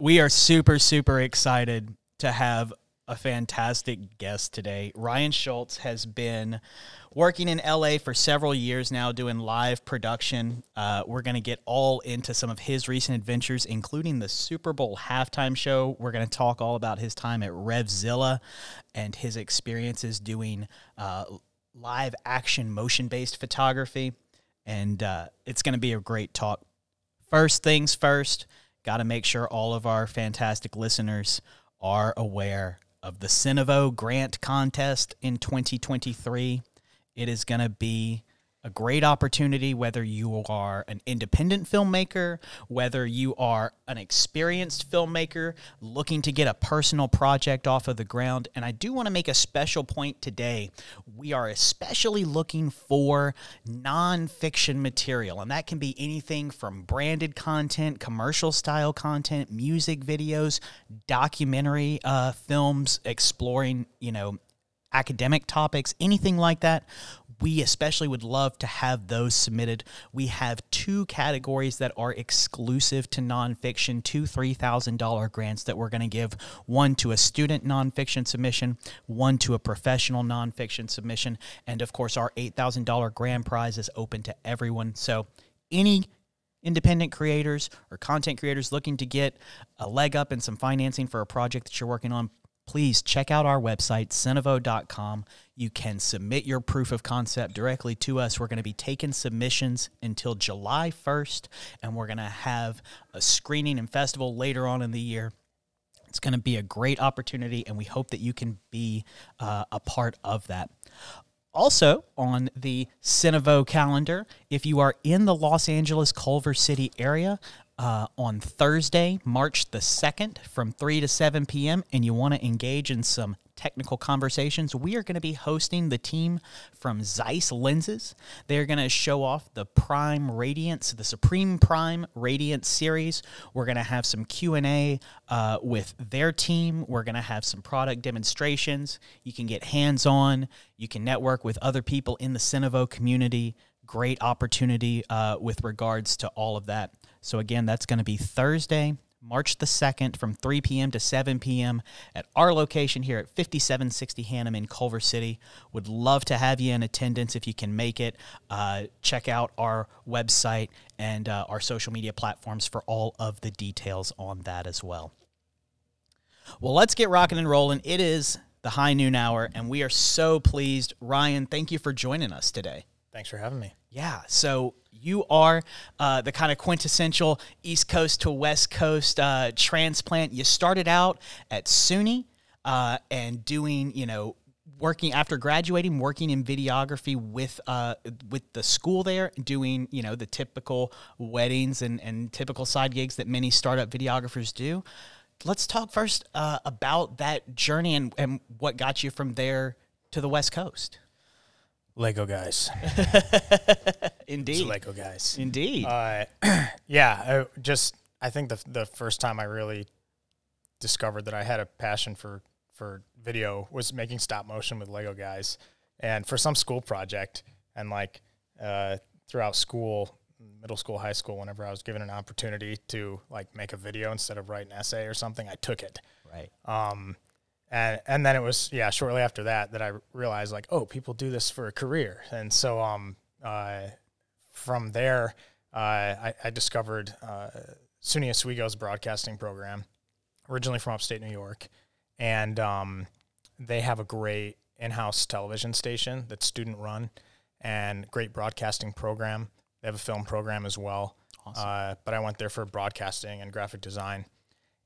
We are super, super excited to have a fantastic guest today. Ryan Schultz has been working in LA for several years now, doing live production. Uh, we're going to get all into some of his recent adventures, including the Super Bowl halftime show. We're going to talk all about his time at Revzilla and his experiences doing uh, live action motion based photography. And uh, it's going to be a great talk. First things first, got to make sure all of our fantastic listeners are aware of the Cinevo Grant Contest in 2023. It is going to be a great opportunity whether you are an independent filmmaker, whether you are an experienced filmmaker looking to get a personal project off of the ground. And I do want to make a special point today. We are especially looking for nonfiction material, and that can be anything from branded content, commercial style content, music videos, documentary uh, films exploring, you know, academic topics, anything like that we especially would love to have those submitted. We have two categories that are exclusive to nonfiction, two $3,000 grants that we're going to give one to a student nonfiction submission, one to a professional nonfiction submission, and of course, our $8,000 grand prize is open to everyone. So, any independent creators or content creators looking to get a leg up and some financing for a project that you're working on, please check out our website, cinevo.com. You can submit your proof of concept directly to us. We're going to be taking submissions until July 1st, and we're going to have a screening and festival later on in the year. It's going to be a great opportunity, and we hope that you can be uh, a part of that. Also, on the Cinevo calendar, if you are in the Los Angeles Culver City area, uh, on Thursday, March the 2nd from 3 to 7 p.m., and you want to engage in some technical conversations, we are going to be hosting the team from Zeiss Lenses. They're going to show off the Prime Radiance, the Supreme Prime Radiance series. We're going to have some Q&A uh, with their team. We're going to have some product demonstrations. You can get hands-on. You can network with other people in the Cinevo community. Great opportunity uh, with regards to all of that. So, again, that's going to be Thursday, March the 2nd from 3 p.m. to 7 p.m. at our location here at 5760 Hannum in Culver City. Would love to have you in attendance if you can make it. Uh, check out our website and uh, our social media platforms for all of the details on that as well. Well, let's get rocking and rolling. It is the high noon hour, and we are so pleased. Ryan, thank you for joining us today. Thanks for having me. Yeah. So you are uh, the kind of quintessential East Coast to West Coast uh, transplant. You started out at SUNY uh, and doing, you know, working after graduating, working in videography with uh, with the school there, doing you know the typical weddings and, and typical side gigs that many startup videographers do. Let's talk first uh, about that journey and, and what got you from there to the West Coast. Lego guys. Indeed. It's Lego guys. Indeed. Uh, yeah, I just I think the the first time I really discovered that I had a passion for for video was making stop motion with Lego guys, and for some school project, and like uh, throughout school, middle school, high school, whenever I was given an opportunity to like make a video instead of write an essay or something, I took it. Right. Um, and and then it was yeah shortly after that that I realized like oh people do this for a career. And so um uh, from there uh, I, I discovered uh, SUNY Oswego's broadcasting program originally from upstate New York. And um, they have a great in-house television station that's student run and great broadcasting program. They have a film program as well. Awesome. uh, but I went there for broadcasting and graphic design.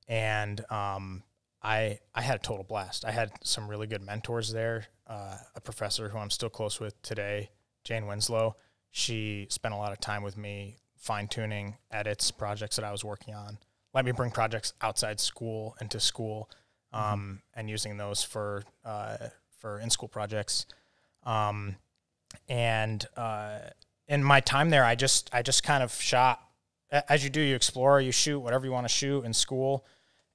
And um, I I had a total blast. I had some really good mentors there. Uh, a professor who I'm still close with today, Jane Winslow. She spent a lot of time with me fine tuning edits, projects that I was working on. Let me bring projects outside school into school, um, mm-hmm. and using those for uh, for in school projects. Um, and uh, in my time there, I just I just kind of shot as you do. You explore, you shoot whatever you want to shoot in school,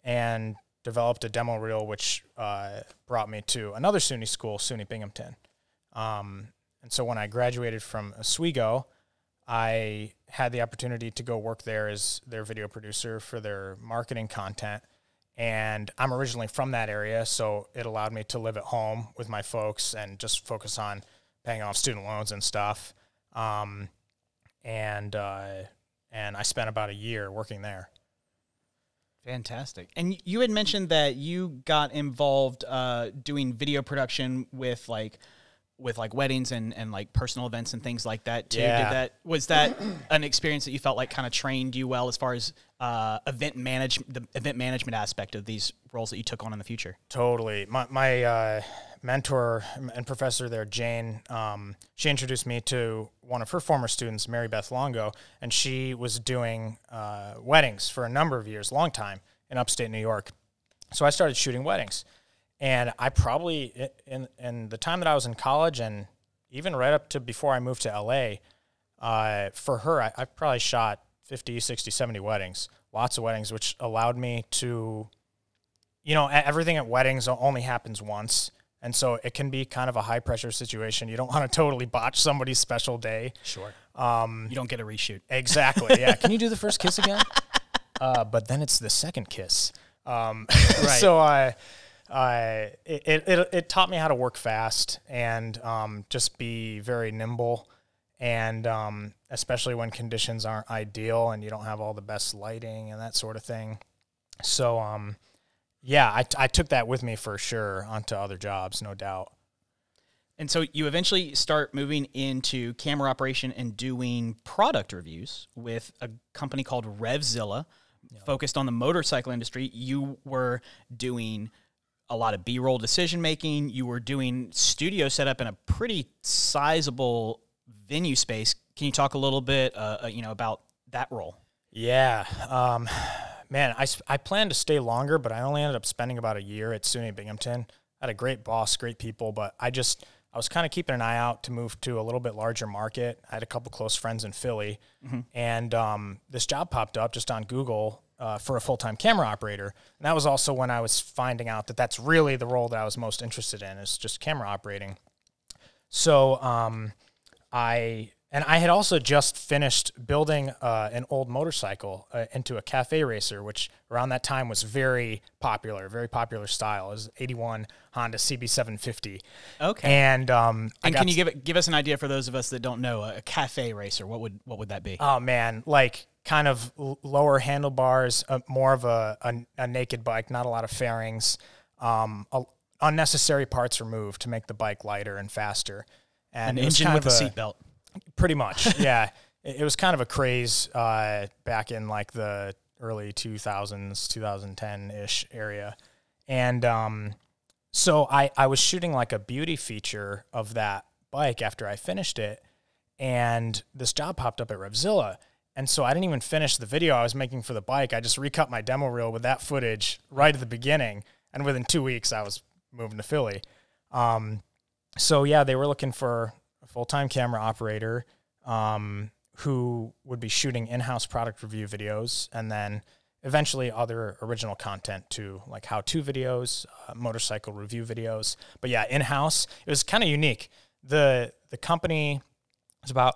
and developed a demo reel, which uh, brought me to another SUNY school, SUNY Binghamton. Um, and so when I graduated from Oswego, I had the opportunity to go work there as their video producer for their marketing content. And I'm originally from that area, so it allowed me to live at home with my folks and just focus on paying off student loans and stuff. Um, and uh, and I spent about a year working there. Fantastic. And you had mentioned that you got involved uh, doing video production with like with like weddings and, and like personal events and things like that too. Yeah. Did that was that an experience that you felt like kind of trained you well as far as uh, event manage the event management aspect of these roles that you took on in the future? Totally. My, my uh, mentor and professor there, Jane, um, she introduced me to one of her former students, Mary Beth Longo, and she was doing uh, weddings for a number of years, long time in upstate New York. So I started shooting weddings. And I probably, in, in the time that I was in college and even right up to before I moved to LA, uh, for her, I, I probably shot 50, 60, 70 weddings, lots of weddings, which allowed me to, you know, everything at weddings only happens once. And so it can be kind of a high pressure situation. You don't want to totally botch somebody's special day. Sure. Um, you don't get a reshoot. Exactly. Yeah. Can you do the first kiss again? Uh, but then it's the second kiss. Um, Right. So I, I it, it, it, taught me how to work fast and um, just be very nimble. And um, especially when conditions aren't ideal and you don't have all the best lighting and that sort of thing. So, um, yeah, I, I took that with me for sure onto other jobs, no doubt. And so you eventually start moving into camera operation and doing product reviews with a company called Revzilla, focused on the motorcycle industry. You were doing a lot of B-roll decision making. You were doing studio setup in a pretty sizable venue space. Can you talk a little bit, uh, uh, you know, about that role? Yeah. Um, man, I, I planned to stay longer, but I only ended up spending about a year at SUNY Binghamton. I had a great boss, great people, but I just, I was kind of keeping an eye out to move to a little bit larger market. I had a couple close friends in Philly, and um, this job popped up just on Google uh, for a full time camera operator. And that was also when I was finding out that that's really the role that I was most interested in is just camera operating. So um, I and I had also just finished building uh, an old motorcycle uh, into a cafe racer, which around that time was very popular, very popular style. It was 81 Honda CB750. Okay. And um, And can you give it, give us an idea for those of us that don't know a cafe racer? What would what would that be? Oh man, like kind of lower handlebars, uh, more of a, a a naked bike, not a lot of fairings, um, a, unnecessary parts removed to make the bike lighter and faster. And An engine kind with a seatbelt. Pretty much, yeah. It, it was kind of a craze uh, back in like the early 2000s, 2010 ish area, and um, so I I was shooting like a beauty feature of that bike after I finished it, and this job popped up at Revzilla. And so I didn't even finish the video I was making for the bike. I just recut my demo reel with that footage right at the beginning. And within two weeks, I was moving to Philly. Um, so yeah, they were looking for a full time camera operator um, who would be shooting in house product review videos and then eventually other original content too, like how to videos, uh, motorcycle review videos. But yeah, in house, it was kind of unique. The the company was about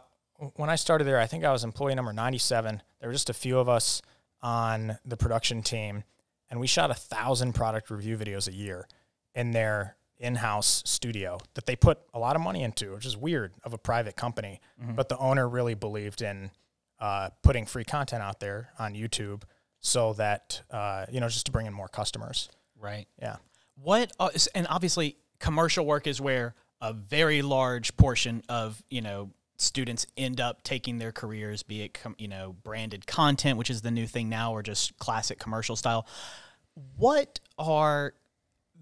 when I started there. I think I was employee number ninety seven. There were just a few of us on the production team, and we shot a thousand product review videos a year in their in-house studio that they put a lot of money into, which is weird of a private company. But the owner really believed in uh, putting free content out there on YouTube so that uh, you know just to bring in more customers. Right. Yeah. What uh, and obviously commercial work is where a very large portion of you know students end up taking their careers, be it com- you know branded content, which is the new thing now, or just classic commercial style. What are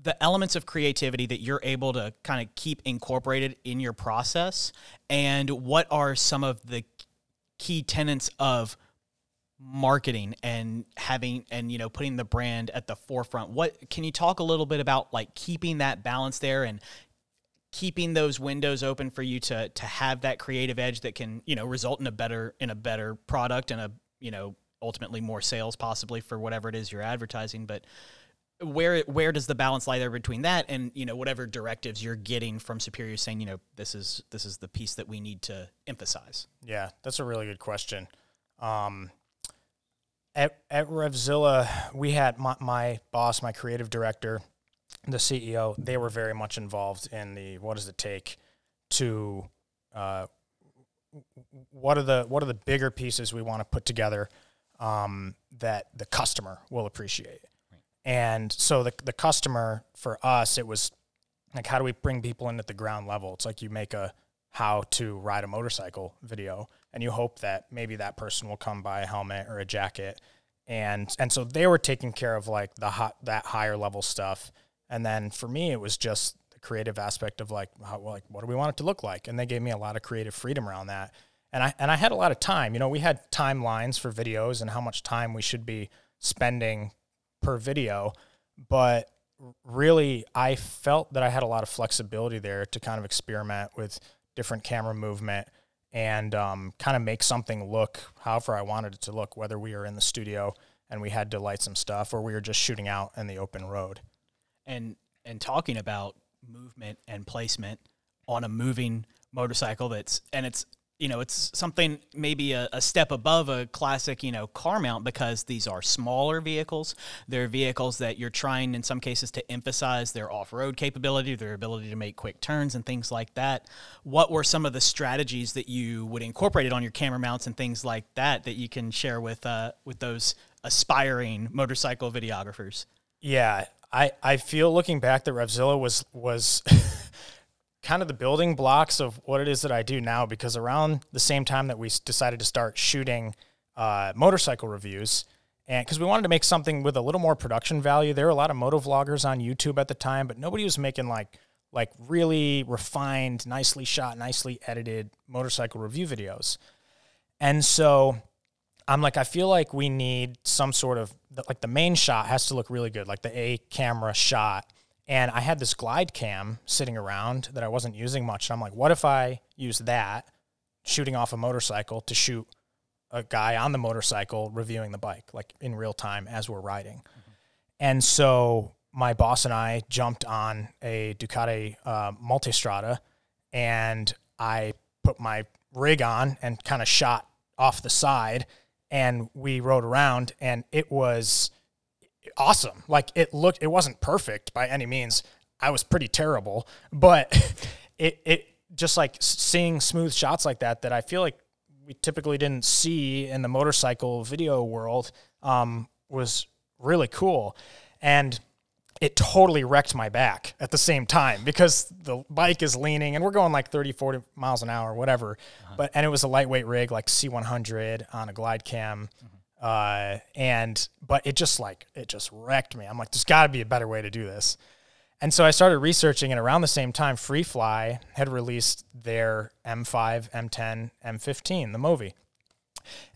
the elements of creativity that you're able to kind of keep incorporated in your process, and what are some of the key tenets of marketing and having and you know putting the brand at the forefront? What can you talk a little bit about like keeping that balance there and keeping those windows open for you to to have that creative edge that can you know result in a better in a better product and a you know ultimately more sales possibly for whatever it is you're advertising but where where does the balance lie there between that and you know whatever directives you're getting from superior saying you know this is this is the piece that we need to emphasize? Yeah that's a really good question. Um, at, at revzilla we had my, my boss my creative director the ceo they were very much involved in the what does it take to uh, what are the what are the bigger pieces we want to put together um, that the customer will appreciate and so the the customer for us, it was like how do we bring people in at the ground level? It's like you make a how to ride a motorcycle video and you hope that maybe that person will come buy a helmet or a jacket. And and so they were taking care of like the hot that higher level stuff. And then for me it was just the creative aspect of like how, like what do we want it to look like? And they gave me a lot of creative freedom around that. And I and I had a lot of time. You know we had timelines for videos and how much time we should be spending per video, but really I felt that I had a lot of flexibility there to kind of experiment with different camera movement and um, kind of make something look however I wanted it to look, whether we were in the studio and we had to light some stuff or we were just shooting out in the open road. And and talking about movement and placement on a moving motorcycle that's and it's you know, it's something maybe a, a, step above a classic, you know, car mount because these are smaller vehicles. They're vehicles that you're trying, in some cases, to emphasize their off road capability, their ability to make quick turns and things like that. What were some of the strategies that you would incorporate on your camera mounts and things like that that you can share with uh, with those aspiring motorcycle videographers? Yeah, I, I feel looking back that Revzilla was was kind of the building blocks of what it is that I do now because around the same time that we decided to start shooting uh, motorcycle reviews, and because we wanted to make something with a little more production value, there were a lot of moto vloggers on YouTube at the time, but nobody was making like like really refined, nicely shot, nicely edited motorcycle review videos. And so I'm like, I feel like we need some sort of like the main shot has to look really good, like the A camera shot and I had this glide cam sitting around that I wasn't using much. And I'm like, what if I use that shooting off a motorcycle to shoot a guy on the motorcycle reviewing the bike, like in real time as we're riding? Mm-hmm. And so my boss and I jumped on a Ducati uh, Multistrada and I put my rig on and kind of shot off the side and we rode around and it was awesome. Like it looked, it wasn't perfect by any means. I was pretty terrible, but it it just like seeing smooth shots like that that I feel like we typically didn't see in the motorcycle video world um, was really cool, and it totally wrecked my back at the same time because the bike is leaning and we're going like 30 40 miles an hour whatever uh-huh. but and it was a lightweight rig like c100 on a glide cam mm-hmm. Uh, and but it just like it just wrecked me. I'm like, there's got to be a better way to do this. And so I started researching, and around the same time, Freefly had released their M5, M10, M15, the Movi.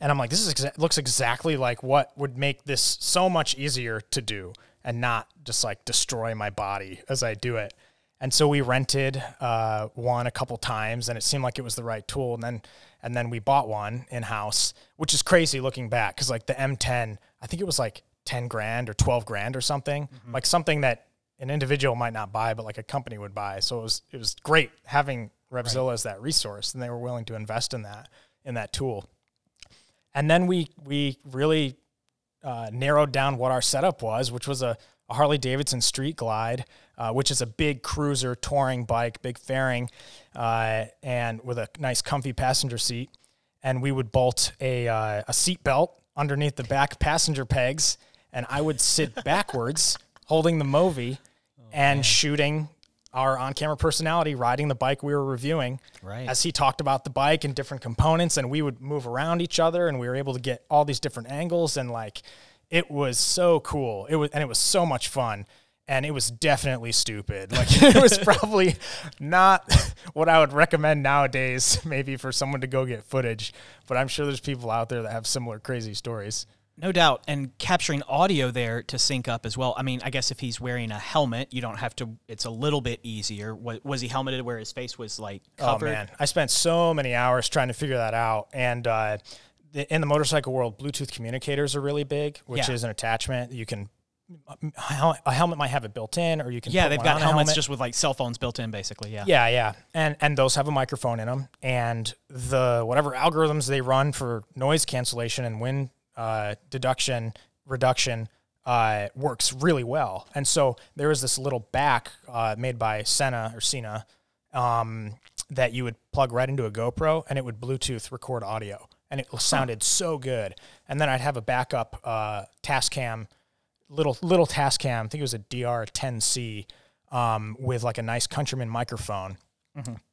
And I'm like, this is exa- looks exactly like what would make this so much easier to do and not just like destroy my body as I do it. And so we rented uh, one a couple times, and it seemed like it was the right tool. And then, and then we bought one in house, which is crazy looking back because like the M10, I think it was like ten grand or twelve grand or something, mm-hmm. like something that an individual might not buy, but like a company would buy. So it was it was great having Revzilla right. as that resource, and they were willing to invest in that in that tool. And then we we really uh, narrowed down what our setup was, which was a a Harley Davidson Street Glide, uh, which is a big cruiser touring bike, big fairing, uh, and with a nice comfy passenger seat. And we would bolt a, uh, a seat belt underneath the back passenger pegs, and I would sit backwards holding the Movi oh, and man. shooting our on-camera personality riding the bike we were reviewing right. as he talked about the bike and different components and we would move around each other and we were able to get all these different angles and like it was so cool. It was and it was so much fun. And it was definitely stupid. Like it was probably not what I would recommend nowadays, maybe for someone to go get footage. But I'm sure there's people out there that have similar crazy stories. No doubt. And capturing audio there to sync up as well. I mean, I guess if he's wearing a helmet, you don't have to, it's a little bit easier. Was he helmeted where his face was like covered? Oh, man. I spent so many hours trying to figure that out. And uh, in the motorcycle world, Bluetooth communicators are really big, which yeah. is an attachment you can a helmet might have it built in, or you can yeah, they've got helmets helmet. just with like cell phones built in, basically. Yeah. Yeah, yeah, and and those have a microphone in them, and the whatever algorithms they run for noise cancellation and wind uh, deduction reduction uh, works really well. And so there was this little back uh, made by Senna or Sena um, that you would plug right into a GoPro, and it would Bluetooth record audio, and it sounded so good. And then I'd have a backup uh, Tascam little little Tascam. I think it was a DR10C um, with like a nice Countryman microphone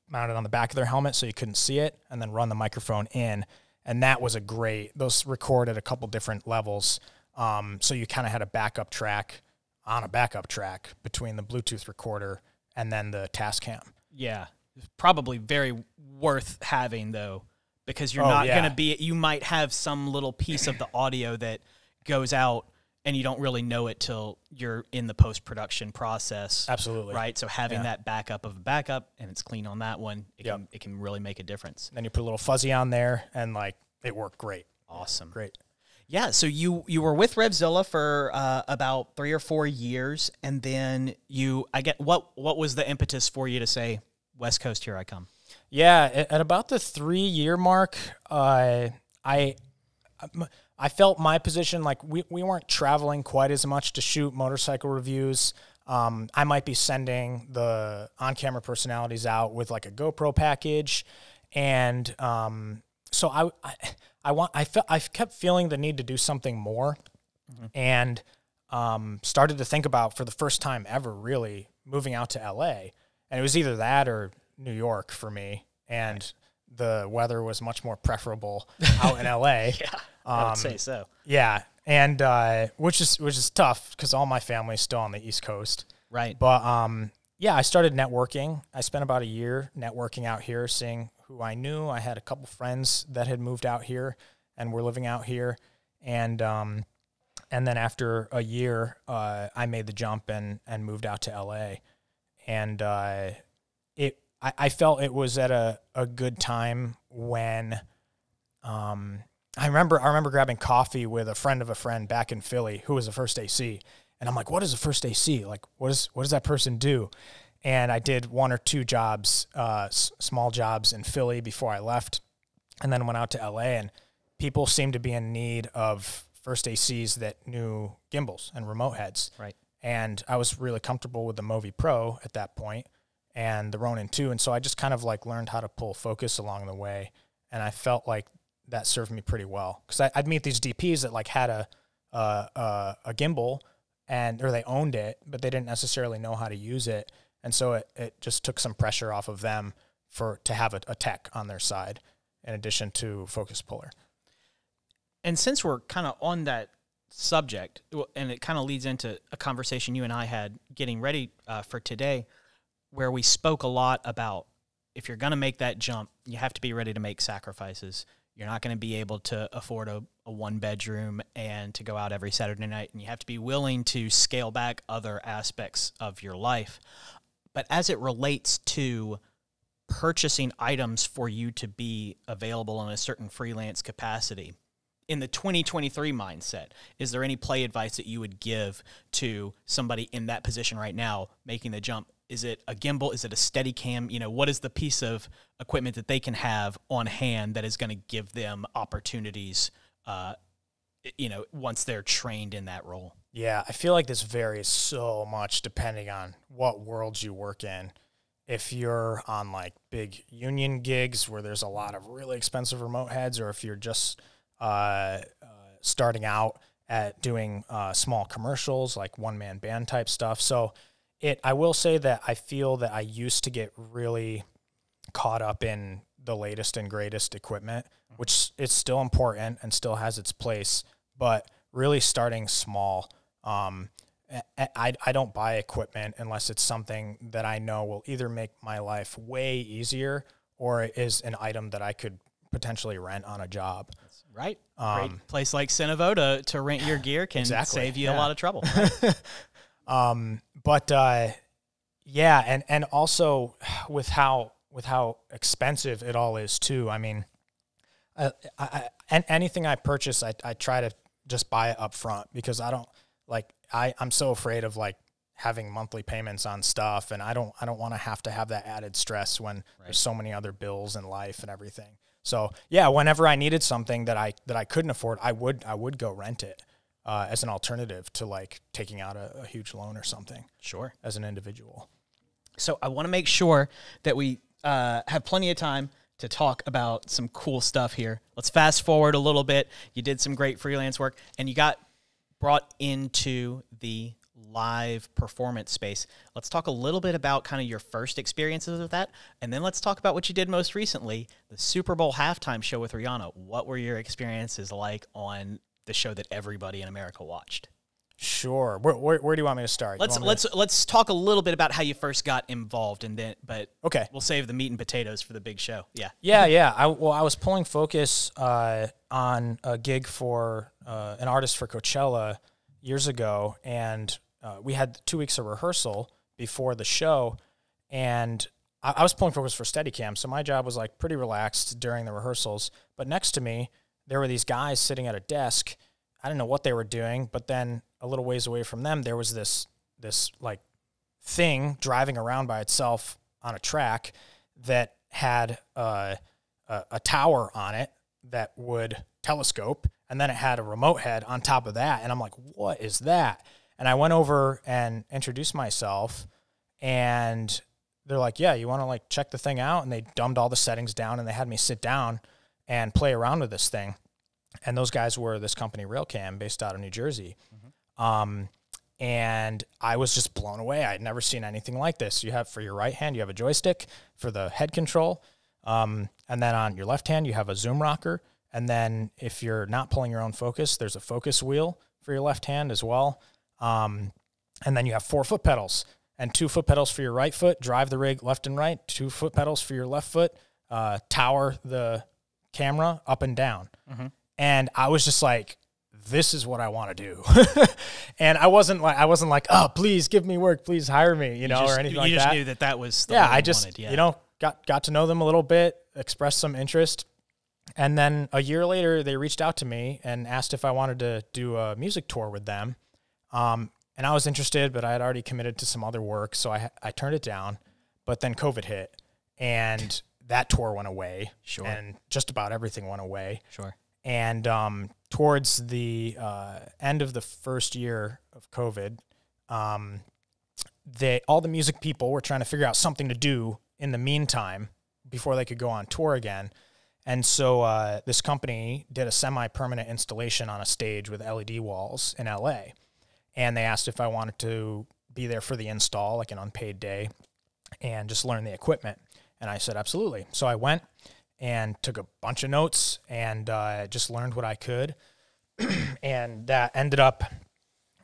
mounted on the back of their helmet, so you couldn't see it, and then run the microphone in. And that was a great. Those record at a couple different levels, um, so you kind of had a backup track on a backup track between the Bluetooth recorder and then the Tascam. Yeah. Probably very worth having though, because you're Oh, not yeah. going to be, you might have some little piece of the audio that goes out and you don't really know it till you're in the post production process. Absolutely. Right. So having Yeah. that backup of a backup and it's clean on that one, it, Yep. can, it can really make a difference. Then you put a little fuzzy on there, and like it worked great. Awesome. Great. Yeah, so you you were with Revzilla for uh, about three or four years, and then you I get what what was the impetus for you to say West Coast here I come? Yeah, at, at about the three year mark, uh, I I felt my position like we, we weren't traveling quite as much to shoot motorcycle reviews. Um, I might be sending the on camera personalities out with like a GoPro package, and um, so I, I I want I felt I kept feeling the need to do something more, and um, started to think about for the first time ever really moving out to LA, and it was either that or New York for me, and the weather was much more preferable out in LA. Yeah, I would Um, say so. Yeah, and uh, which is which is tough because all my family's still on the East Coast. Right. But um, yeah, I started networking. I spent about a year networking out here, seeing who I knew. I had a couple friends that had moved out here and were living out here, and um, and then after a year, uh, I made the jump and and moved out to LA, and uh, it I, I felt it was at a a good time when um, I remember I remember grabbing coffee with a friend of a friend back in Philly who was a first AC, and I'm like, "What is a first AC? Like, what is what does that person do?" And I did one or two jobs, uh, s- small jobs in Philly before I left, and then went out to LA. And people seemed to be in need of first ACs that knew gimbals and remote heads. Right. And I was really comfortable with the Movi Pro at that point and the Ronin 2. And so I just kind of like learned how to pull focus along the way. And I felt like that served me pretty well because I'd meet these DPs that like had a, uh, uh, a gimbal and, or they owned it, but they didn't necessarily know how to use it. And so it, it just took some pressure off of them for, to have a, a tech on their side in addition to focus puller. And since we're kind of on that subject, and it kind of leads into a conversation you and I had getting ready uh, for today, where we spoke a lot about if you're going to make that jump, you have to be ready to make sacrifices. You're not going to be able to afford a, a one bedroom and to go out every Saturday night, and you have to be willing to scale back other aspects of your life. But as it relates to purchasing items for you to be available in a certain freelance capacity, in the 2023 mindset, is there any play advice that you would give to somebody in that position right now making the jump? Is it a gimbal? Is it a steady cam? You know, what is the piece of equipment that they can have on hand that is going to give them opportunities, uh, you know, once they're trained in that role? Yeah, I feel like this varies so much depending on what worlds you work in. If you're on like big union gigs where there's a lot of really expensive remote heads, or if you're just uh, uh, starting out at doing uh, small commercials, like one man band type stuff. So, it I will say that I feel that I used to get really caught up in the latest and greatest equipment, which is still important and still has its place, but really starting small. Um, I, I, don't buy equipment unless it's something that I know will either make my life way easier or is an item that I could potentially rent on a job. Right. Um, Great place like Cinevo to, rent your gear can Exactly, save you a lot of trouble. Um, but uh, yeah, and and also with how with how expensive it all is too. I mean, I, I, I, anything I purchase, I, I try to just buy it up front because I don't like I I'm so afraid of like having monthly payments on stuff and I don't I don't want to have to have that added stress when right. there's so many other bills in life and everything. So yeah, whenever I needed something that I that I couldn't afford, I would I would go rent it uh, as an alternative to like taking out a, a huge loan or something. Sure. As an individual. So I want to make sure that we uh, have plenty of time to talk about some cool stuff here. Let's fast forward a little bit. You did some great freelance work, and you got brought into the live performance space. Let's talk a little bit about kind of your first experiences with that, and then let's talk about what you did most recently, the Super Bowl halftime show with Rihanna. What were your experiences like on the show that everybody in America watched? Sure. Where, where, where, do you want me to start? Let's let's to... let's talk a little bit about how you first got involved, and then but okay, we'll save the meat and potatoes for the big show. Yeah. Yeah, yeah. I well, I was pulling focus uh, on a gig for uh, an artist for Coachella years ago, and uh, we had two weeks of rehearsal before the show, and I, I was pulling focus for Steadicam, so my job was like pretty relaxed during the rehearsals. But next to me, there were these guys sitting at a desk. I didn't know what they were doing, but then a little ways away from them, there was this this like thing driving around by itself on a track that had uh, a, a tower on it that would telescope, and then it had a remote head on top of that. And I'm like, what is that? And I went over and introduced myself, and they're like, "Yeah, you want to like check the thing out?" And they dumbed all the settings down, and they had me sit down and play around with this thing. And those guys were this company, Railcam, based out of New Jersey. Mm-hmm. Um, and I was just blown away. I'd never seen anything like this. You have for your right hand, you have a joystick for the head control, um, and then on your left hand, you have a zoom rocker. And then if you're not pulling your own focus, there's a focus wheel for your left hand as well. Um, and then you have four foot pedals and two foot pedals for your right foot, drive the rig left and right, two foot pedals for your left foot, uh, tower the camera up and down. Mm-hmm. And I was just like, this is what I want to do. and I wasn't like, I wasn't like, oh, please give me work, please hire me, you, you know, just, or anything like that. You just knew that that was yeah. I just, wanted, yeah. you know, got got to know them a little bit, expressed some interest, and then a year later, they reached out to me and asked if I wanted to do a music tour with them. Um, and I was interested, but I had already committed to some other work, so I I turned it down. But then COVID hit, and that tour went away. Sure. And just about everything went away. Sure. And um, towards the uh, end of the first year of COVID, um, they all the music people were trying to figure out something to do in the meantime before they could go on tour again. And so uh, this company did a semi-permanent installation on a stage with LED walls in LA and they asked if I wanted to be there for the install, like an unpaid day, and just learn the equipment. And I said, absolutely. So I went and took a bunch of notes and uh, just learned what I could. and that ended up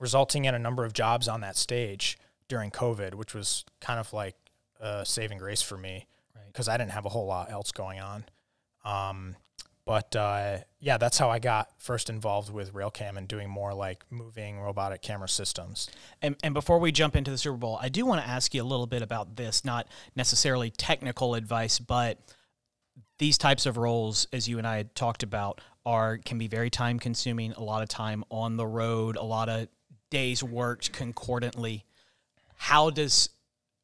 resulting in a number of jobs on that stage during COVID, which was kind of like a saving grace for me because right. I didn't have a whole lot else going on. Um, but uh, yeah, that's how I got first involved with Railcam and doing more like moving robotic camera systems. And, and before we jump into the Super Bowl, I do want to ask you a little bit about this, not necessarily technical advice, but these types of roles, as you and I had talked about, are can be very time consuming. A lot of time on the road, a lot of days worked concordantly. How does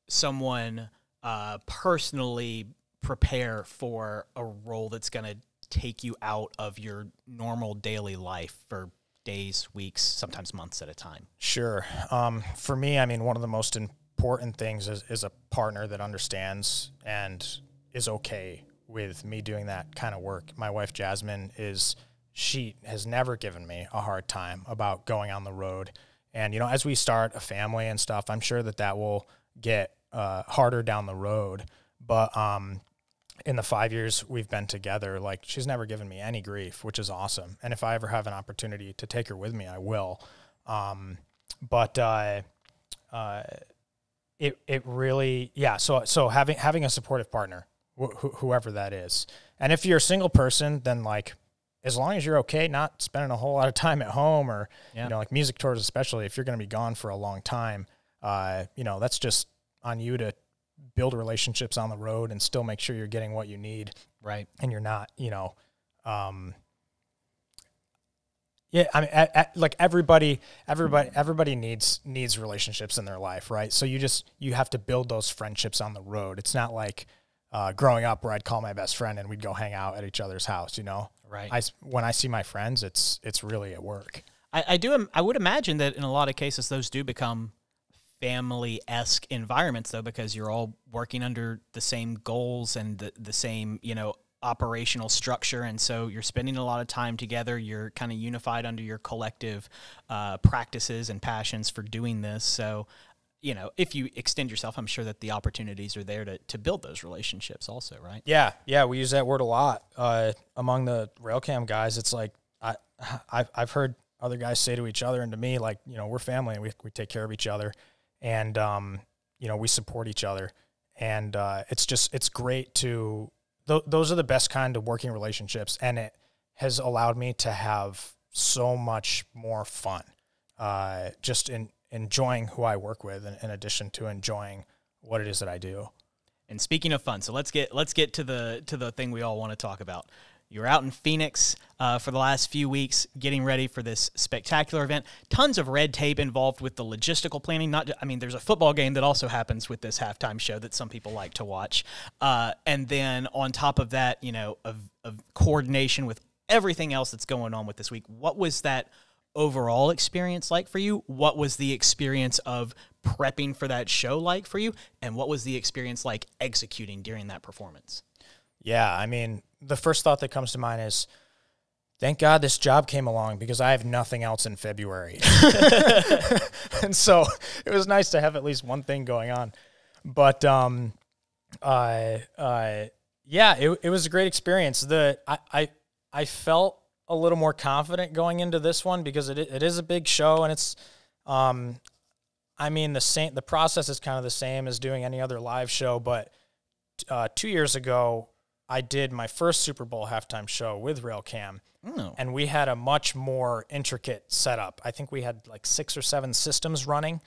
someone uh, personally prepare for a role that's going to take you out of your normal daily life for days, weeks, sometimes months at a time? Sure. Um, for me, I mean, one of the most important things is, is a partner that understands and is okay with me doing that kind of work. My wife, Jasmine, is she has never given me a hard time about going on the road. And, you know, as we start a family and stuff, I'm sure that that will get uh, harder down the road. But um, in the five years we've been together, like she's never given me any grief, which is awesome. And if I ever have an opportunity to take her with me, I will. Um, but uh, uh, it it really yeah. So so having having a supportive partner, wh- wh- whoever that is, and if you're a single person, then like as long as you're okay not spending a whole lot of time at home or yeah. you know like music tours especially if you're going to be gone for a long time uh, you know that's just on you to build relationships on the road and still make sure you're getting what you need. Right. And you're not, you know, um, Yeah, I mean, at, at, like everybody, everybody, everybody needs needs relationships in their life, right? So you just you have to build those friendships on the road. It's not like uh, growing up where I'd call my best friend and we'd go hang out at each other's house. You know, Right. I when I see my friends, it's it's really at work. I, I do. I would imagine that in a lot of cases, those do become family esque environments, though, because you're all working under the same goals and the the same, you know, operational structure, and so you're spending a lot of time together. You're kind of unified under your collective uh, practices and passions for doing this. So. You know, if you extend yourself, I'm sure that the opportunities are there to, to build those relationships also, right? Yeah, yeah, we use that word a lot uh, among the railcam guys. It's like I, I've I've heard other guys say to each other and to me, like you know, we're family and we we take care of each other, and um, you know, we support each other, and uh, it's just it's great to th- those are the best kind of working relationships, and it has allowed me to have so much more fun, uh, just in enjoying who I work with, in, in addition to enjoying what it is that I do. And speaking of fun, so let's get let's get to the to the thing we all want to talk about. You're out in Phoenix uh, for the last few weeks, getting ready for this spectacular event. Tons of red tape involved with the logistical planning. Not, I mean, there's a football game that also happens with this halftime show that some people like to watch. Uh, and then on top of that, you know, of, of coordination with everything else that's going on with this week. What was that overall experience like for you? What was the experience of prepping for that show like for you? And what was the experience like executing during that performance? Yeah, I mean, the first thought that comes to mind is thank God this job came along because I have nothing else in February. and so it was nice to have at least one thing going on. But um uh uh yeah, it, it was a great experience. The I, I I felt a little more confident going into this one because it it is a big show and it's um I mean the same the process is kind of the same as doing any other live show, but uh, two years ago, I did my first Super Bowl halftime show with Railcam, Oh. and we had a much more intricate setup. I think we had like six or seven systems running,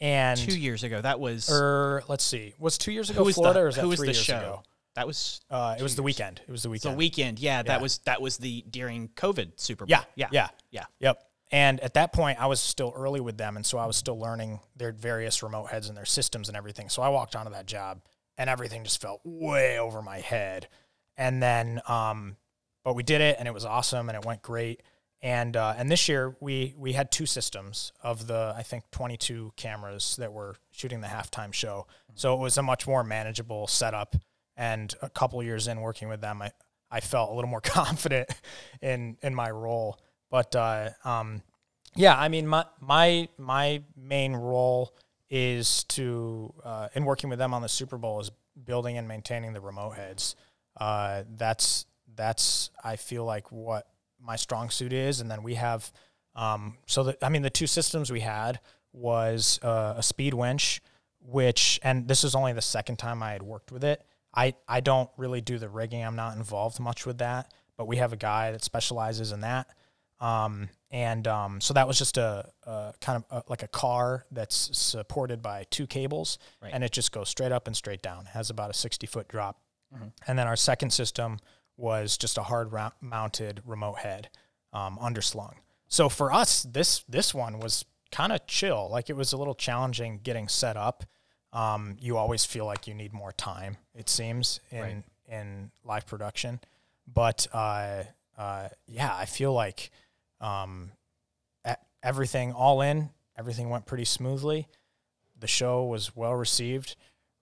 and Two years ago, that was or let's see, was two years ago was Florida the, or is that who was three the years show? ago? That was Uh, it was the Weeknd. It was the Weeknd. the Weeknd. Weeknd. Yeah, that Yeah. was that was the during COVID Super Bowl. Yeah, yeah, yeah, yeah. Yep. And at that point, I was still early with them, and so I was still learning their various remote heads and their systems and everything. So I walked onto that job, and everything just felt way over my head. And then, um, but we did it, and it was awesome, and it went great. And uh, and this year we we had two systems of the I think 22 cameras that were shooting the halftime show. So it was a much more manageable setup. And a couple years in working with them, I I felt a little more confident in in my role. But uh, um, yeah, I mean, my my my main role is to uh, in working with them on the Super Bowl is building and maintaining the remote heads. Uh, that's that's I feel like what my strong suit is, and then we have um, so I mean the two systems we had was uh, a speed winch, which and this is only the second time I had worked with it. I I don't really do the rigging. I'm not involved much with that, but we have a guy that specializes in that. Um, and um, so that was just a, a kind of a, like a car that's supported by two cables, Right. and it just goes straight up and straight down. It has about a 60 foot drop. And then our second system was just a hard ra- mounted remote head, um, underslung. So for us, this this one was kind of chill. Like it was a little challenging getting set up. Um, you always feel like you need more time. It seems in Right. in live production, but uh, uh, yeah, I feel like um, everything all in, everything went pretty smoothly. The show was well received.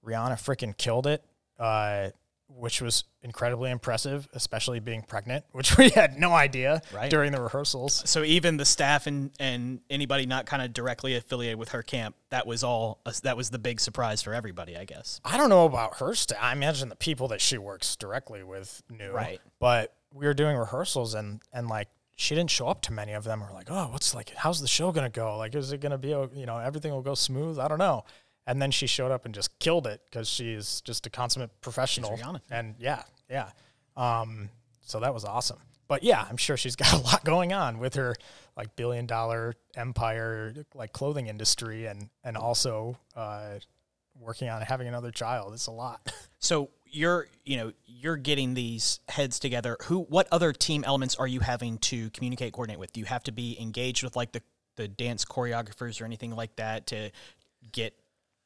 Rihanna freaking killed it, uh, which was incredibly impressive, especially being pregnant, which we had no idea Right. during the rehearsals. So even the staff and and anybody not kind of directly affiliated with her camp, that was all that was the big surprise for everybody, I guess. I don't know about her staff. I imagine the people that she works directly with knew. Right. But we were doing rehearsals and and like she didn't show up to many of them. We're like, oh, what's like, how's the show gonna go? Like, is it gonna be, you know, everything will go smooth? I don't know. And then she showed up and just killed it because she is just a consummate professional. And yeah, yeah. Um, so that was awesome. But yeah, I'm sure she's got a lot going on with her like billion dollar empire, like clothing industry, and and also uh, working on having another child. It's a lot. So you're you know you're getting these heads together. Who what other team elements are you having to communicate coordinate with? Do you have to be engaged with like the the dance choreographers or anything like that to get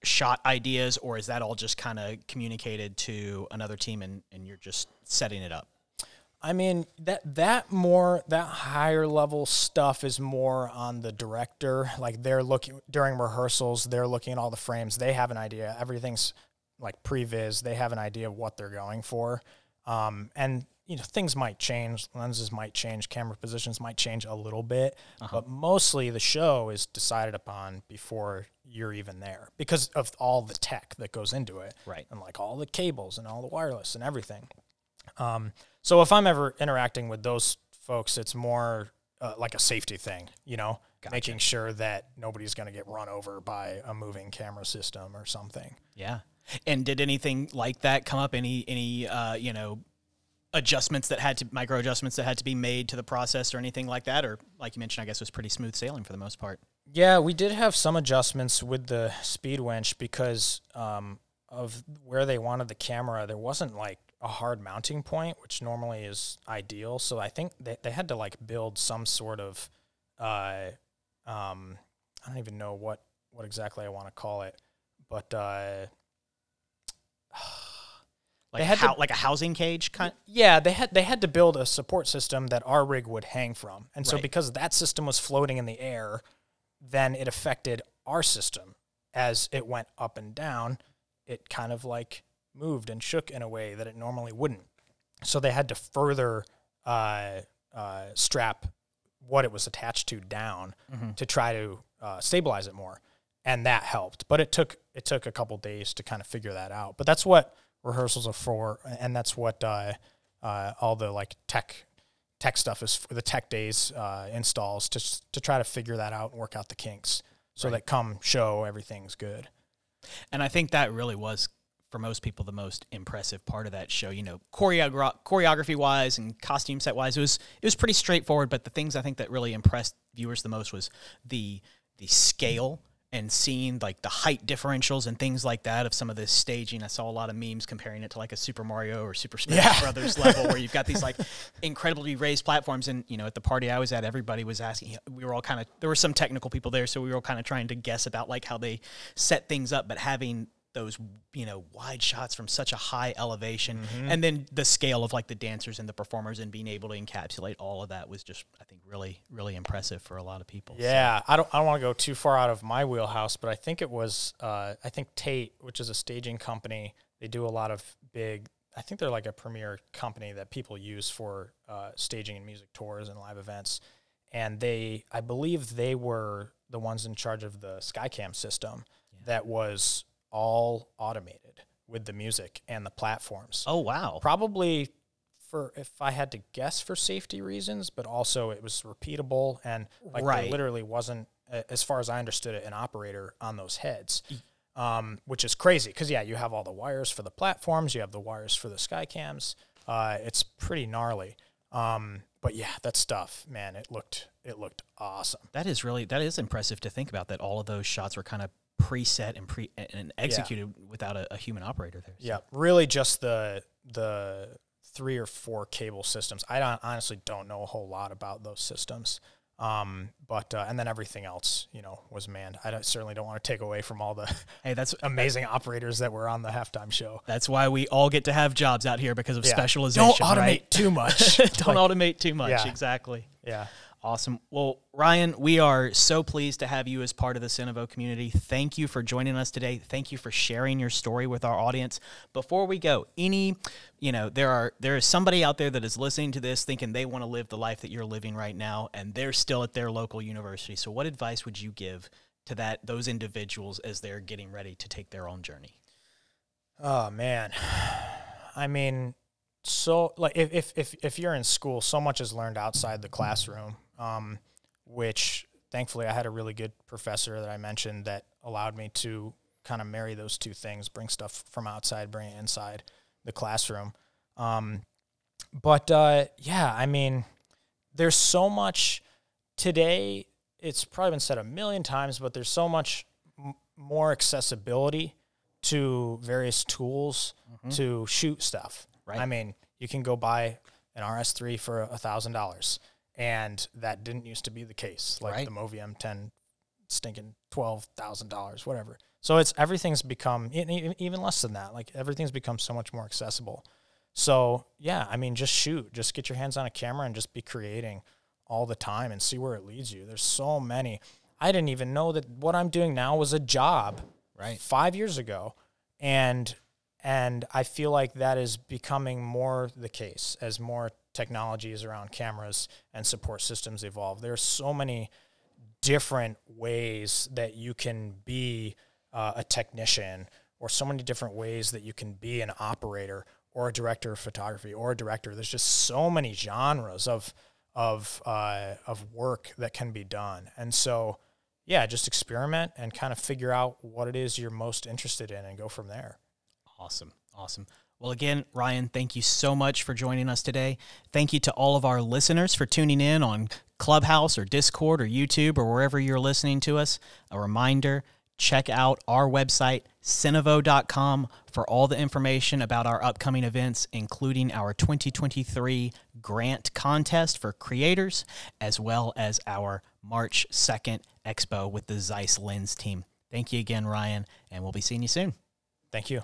shot ideas, or is that all just kind of communicated to another team and and you're just setting it up? I mean that that more that higher level stuff is more on the director. Like they're looking during rehearsals, they're looking at all the frames. They have an idea. Everything's like previs. They have an idea of what they're going for, um, and you know things might change. Lenses might change. Camera positions might change a little bit, but mostly the show is decided upon before you're even there because of all the tech that goes into it, Right. And like all the cables and all the wireless and everything. Um, so if I'm ever interacting with those folks, it's more uh, like a safety thing, you know, making sure that nobody's going to get run over by a moving camera system or something. Yeah. And did anything like that come up? Any any uh, you know adjustments that had to micro adjustments that had to be made to the process or anything like that? Or like you mentioned, I guess it was pretty smooth sailing for the most part. Yeah, we did have some adjustments with the speed winch because um, of where they wanted the camera. There wasn't like a hard mounting point, which normally is ideal. So I think they, they had to like build some sort of, uh, um, I don't even know what, what exactly I want to call it, but uh, Like They had to- like a housing cage kind. yeah, they had they had to build a support system that our rig would hang from, and so Right. because that system was floating in the air, then it affected our system as it went up and down. It kind of like moved and shook in a way that it normally wouldn't. So they had to further uh, uh, strap what it was attached to down to try to uh, stabilize it more, and that helped. But it took it took a couple days to kind of figure that out. But that's what rehearsals are for, and that's what uh, uh, all the like tech tech stuff is for the tech days uh, installs to to try to figure that out and work out the kinks, so that come show everything's good. And I think that really was for most people the most impressive part of that show. You know, choreogra- choreography wise and costume set wise, it was it was pretty straightforward. But the things I think that really impressed viewers the most was the the scale and seeing like the height differentials and things like that of some of this staging. I saw a lot of memes comparing it to like a Super Mario or Super Smash Yeah. Brothers level where you've got these like incredibly raised platforms. And you know, at the party I was at, everybody was asking. We were all kind of there were some technical people there, so we were all kind of trying to guess about like how they set things up. But having those you know wide shots from such a high elevation and then the scale of like the dancers and the performers and being able to encapsulate all of that was just i think really really impressive for a lot of people So- Yeah, I don't I don't want to go too far out of my wheelhouse, but I think it was uh, I think Tait, which is a staging company, they do a lot of big. I think they're like a premier company that people use for uh, staging and music tours and live events. And they, I believe, they were the ones in charge of the Skycam system that was all automated with the music and the platforms oh wow probably for if I had to guess for safety reasons, but also it was repeatable and like Right. there literally wasn't, as far as I understood it, an operator on those heads, um, which is crazy because yeah, you have all the wires for the platforms, you have the wires for the sky cams. Uh, it's pretty gnarly. Um, but yeah, that stuff, man, it looked it looked awesome. That is really that is impressive to think about. That all of those shots were kind of preset and pre and executed without a, a human operator there. So- Yeah, really just the the three or four cable systems. I don't, honestly don't know a whole lot about those systems. Um, but uh, and then everything else, you know, was manned. I don't, certainly don't want to take away from all the Hey, that's amazing operators that were on the halftime show. that's why we all get to have jobs out here because of Yeah. specialization. Don't automate right? too much. Don't Like, automate too much. Yeah. Exactly. yeah. Awesome. Well, Ryan, we are so pleased to have you as part of the Cinevo community. Thank you for joining us today. Thank you for sharing your story with our audience. Before we go, any, you know, there are there is somebody out there that is listening to this thinking they want to live the life that you're living right now and they're still at their local university. So what advice would you give to that those individuals as they're getting ready to take their own journey? Oh man, I mean, so like if if if if you're in school, so much is learned outside the classroom. Um, which thankfully I had a really good professor that I mentioned that allowed me to kind of marry those two things, bring stuff from outside, bring it inside the classroom. Um, but uh, yeah, I mean, there's so much today. It's probably been said a million times, but there's so much m- more accessibility to various tools to shoot stuff. Right. I mean, you can go buy an RS3 for a thousand dollars, and that didn't used to be the case. Like Right. the Movi M10, stinking twelve thousand dollars, whatever. So it's everything's become even less than that. Like everything's become so much more accessible. So yeah, I mean, just shoot, just get your hands on a camera and just be creating all the time and see where it leads you. There's so many. I didn't even know that what I'm doing now was a job Right. five years ago, and and I feel like that is becoming more the case as more technologies around cameras and support systems evolve. There's so many different ways that you can be uh, a technician, or so many different ways that you can be an operator or a director of photography or a director. There's just so many genres of of uh, of work that can be done, and so yeah, just experiment and kind of figure out what it is you're most interested in, and go from there. Awesome. Awesome. Well, again, Ryan, thank you so much for joining us today. Thank you to all of our listeners for tuning in on Clubhouse or Discord or YouTube or wherever you're listening to us. A reminder check out our website, cinevo.com, for all the information about our upcoming events, including our 2023 grant contest for creators, as well as our March 2nd expo with the Zeiss Lens team. Thank you again, Ryan, and we'll be seeing you soon. Thank you.